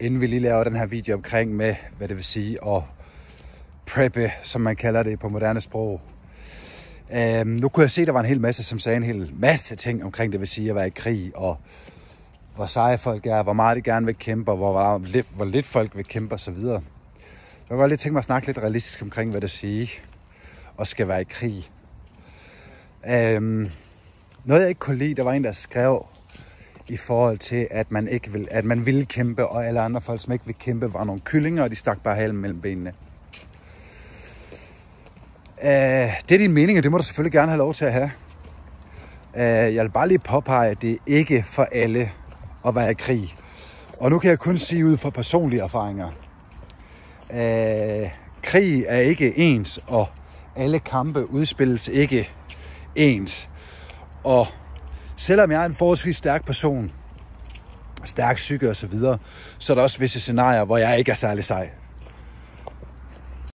inden vi lige laver den her video omkring med, hvad det vil sige at preppe, som man kalder det på moderne sprog. Øhm, nu kunne jeg se, at der var en hel masse, som sagde en hel masse ting omkring det vil sige at være i krig, og hvor seje folk er, hvor meget de gerne vil kæmpe, og hvor, hvor, lidt, hvor lidt folk vil kæmpe osv. Jeg kunne godt lige tænke mig at snakke lidt realistisk omkring, hvad det vil sige at skal være i krig. Øhm, noget jeg ikke kunne lide, der var en, der skrev i forhold til, at man, ikke vil, at man ville kæmpe, og alle andre folk, som ikke vil kæmpe, var nogle kyllinger, og de stak bare halen mellem benene. Øh, det er din mening, og det må du selvfølgelig gerne have lov til at have. Øh, jeg vil bare lige påpege, at det er ikke for alle at være i krig. Og nu kan jeg kun sige ud fra personlige erfaringer. Øh, krig er ikke ens, og alle kampe udspilles ikke ens. Og selvom jeg er en forholdsvis stærk person, stærk psyke og så videre, så er der også visse scenarier, hvor jeg ikke er særlig sej.